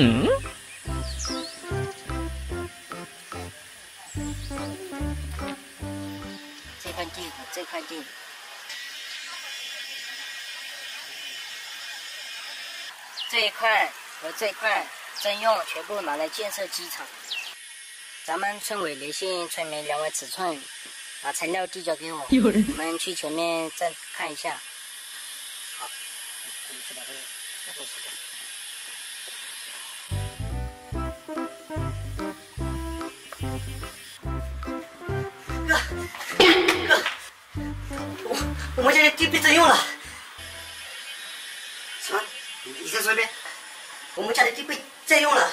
嗯。这块地和这块地，这一块和这块征用全部拿来建设机场。咱们村委联系村民量完尺寸，把材料递交给我，有人我们去前面再看一下。好，我们去把这个东西给。哥，哥，我我们家的地被征用了。什么？你你再说一遍？我们家的地被占用了。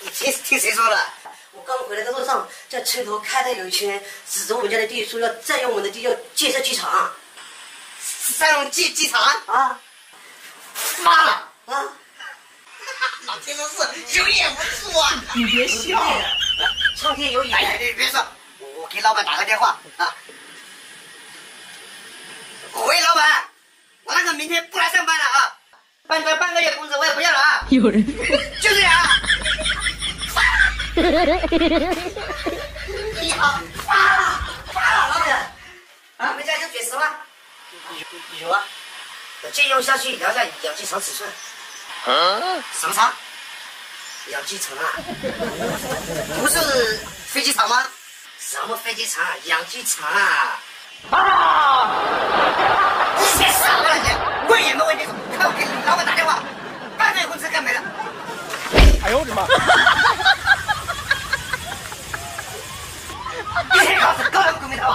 你听听谁说的？我刚回来的路上，在村头看到有一群人指着我们家的地，说要占用我们的地，要建设机场。三龙机机场？啊妈了！啊！真是有眼无珠啊！你别笑。苍天有哎呀，眼。你别说，我我给老板打个电话啊。喂，老板，我那个明天不来上班了啊，半个半个月工资我也不要了啊，有人。就这样啊。你好，发了发了，老板。啊，你们家有准时吗？有有啊，借用下去聊下养鸡场尺寸。什么厂？养鸡场啊。不是飞机场吗？什么飞机场啊？养鸡场啊。啊！你写啥了你问也没问你看我给老板打电话。半个月工资干没了。哎呦我的妈！一天搞死搞那么多没头